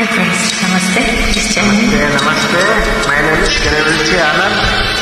Hi friends, namaste. This is Jamini. Okay, namaste. My name is Kiranji Anand.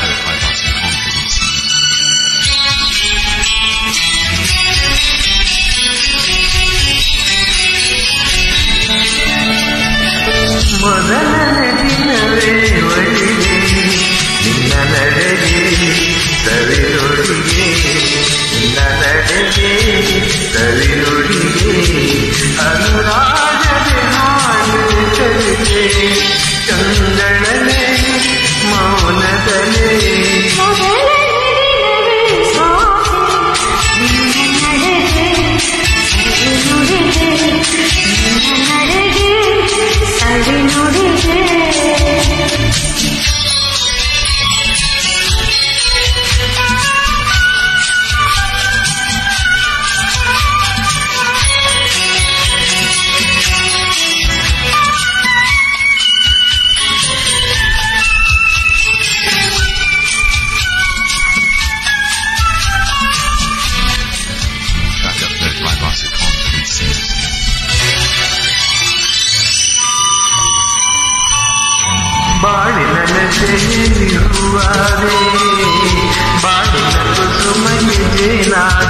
कैसे हुआ रे। बाढ़ तो तुझ में जीना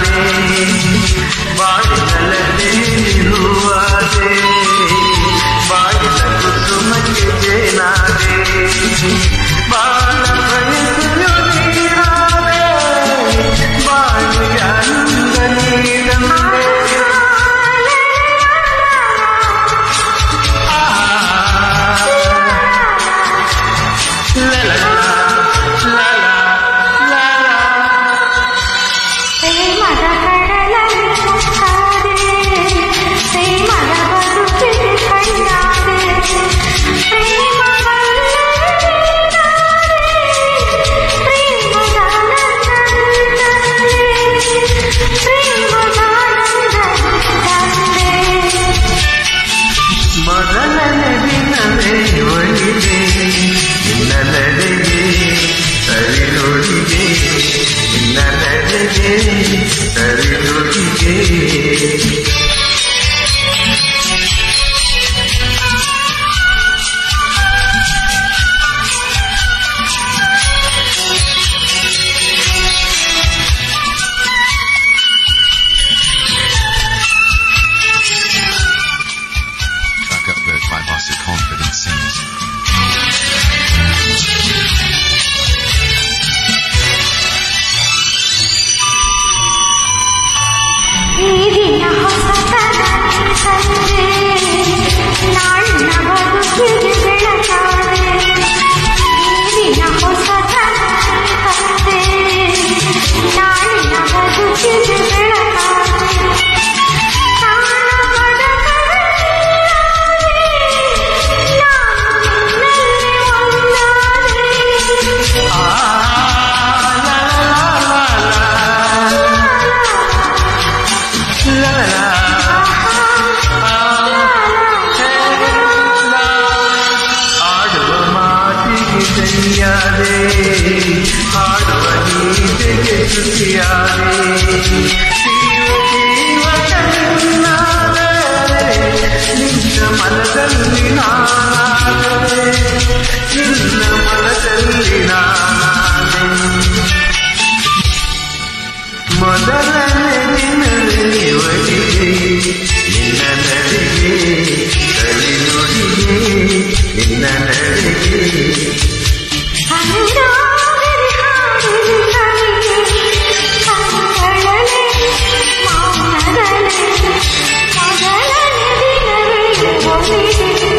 ಮನದಲ್ಲಿ ನಾನಾದ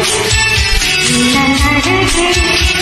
今ならけ